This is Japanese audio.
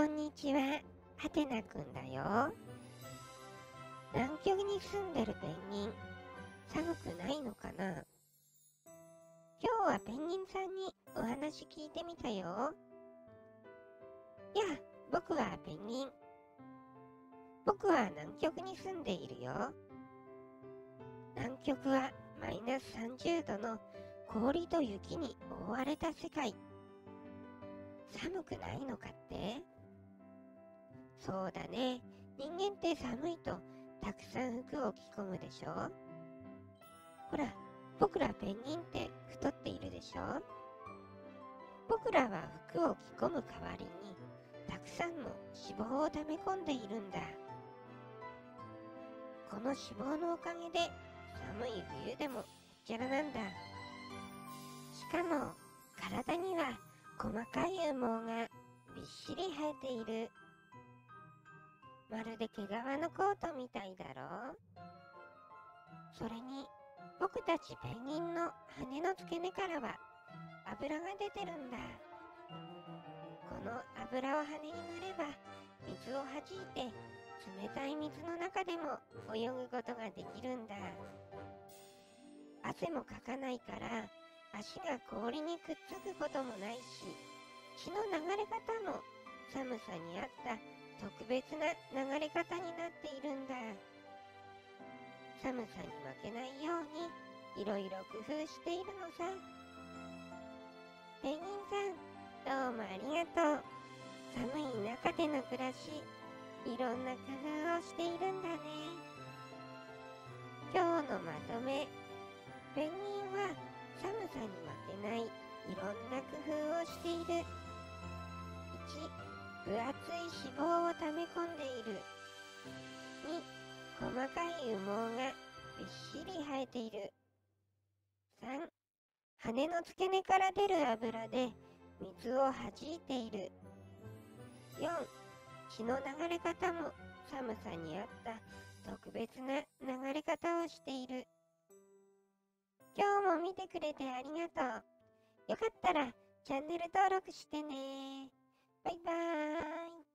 こんにちは、はてなくんだよ。南極に住んでるペンギン、寒くないのかな？今日はペンギンさんにお話聞いてみたよ。いや、僕はペンギン。僕は南極に住んでいるよ。南極はマイナス30度の氷と雪に覆われた世界。寒くないのかって？そうだね。人間って寒いとたくさん服を着込むでしょ？ほら、僕らペンギンって太っているでしょ？僕らは服を着込む代わりにたくさんの脂肪を溜め込んでいるんだ。この脂肪のおかげで寒い冬でもへっちゃらなんだ。しかも体には細かい羽毛がびっしり生えている。まるで毛皮のコートみたいだろ？それに僕たちペンギンの羽の付け根からは油が出てるんだ。この油を羽に塗れば水を弾いて冷たい水の中でも泳ぐことができるんだ。汗もかかないから足が氷にくっつくこともないし血の流れ方も寒さに合った特別な流れ方になっているんだ。寒さに負けないようにいろいろ工夫しているのさ。ペンギンさんどうもありがとう。寒い中での暮らしいろんな工夫をしているんだね。今日のまとめ。ペンギンは寒さに負けないいろんな工夫をしている。分厚い脂肪を溜め込んでいる。2細かい羽毛がびっしり生えている。3羽の付け根から出る油で水を弾いている。4血の流れ方も寒さに合った特別な流れ方をしている。今日も見てくれてありがとう。よかったらチャンネル登録してねバイバーイ